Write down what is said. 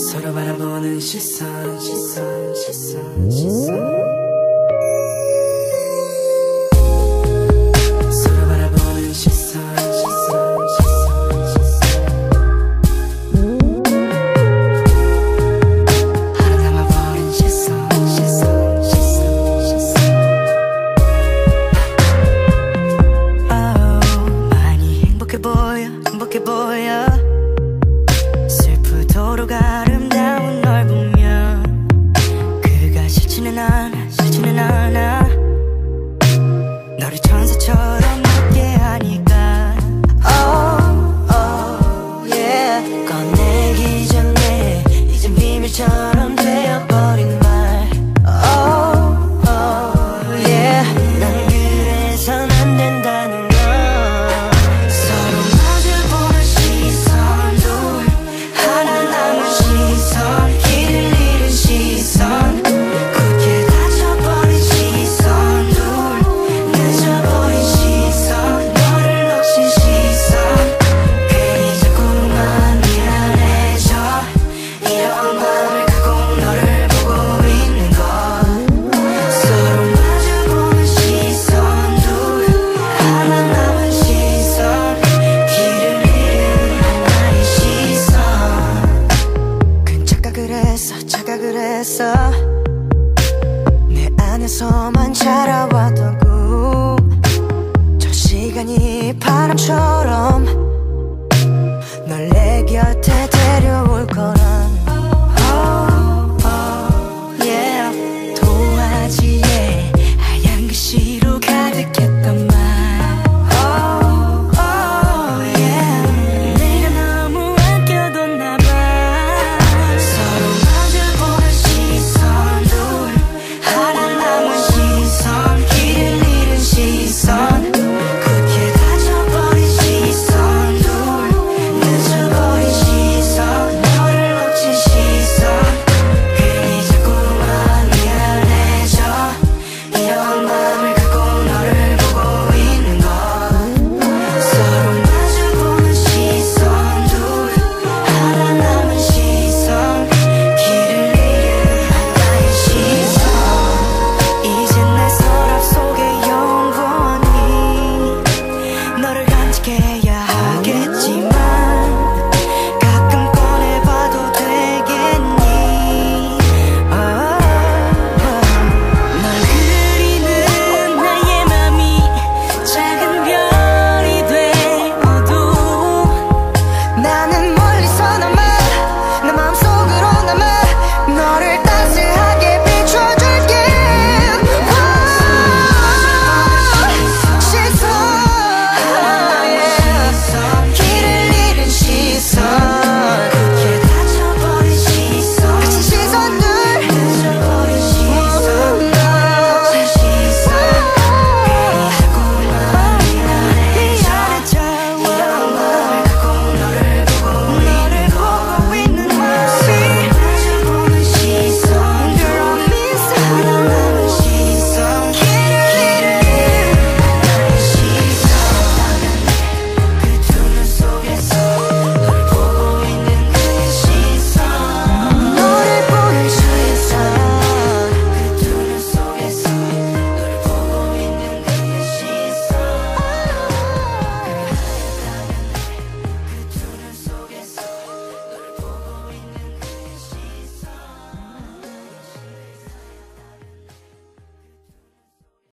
서로 바라보는 시선 시선 시선 시선. 행복해 보여 슬프도록 알아 별이 천사처럼 안에서만 자라왔던 꿈 저 시간이 바람처럼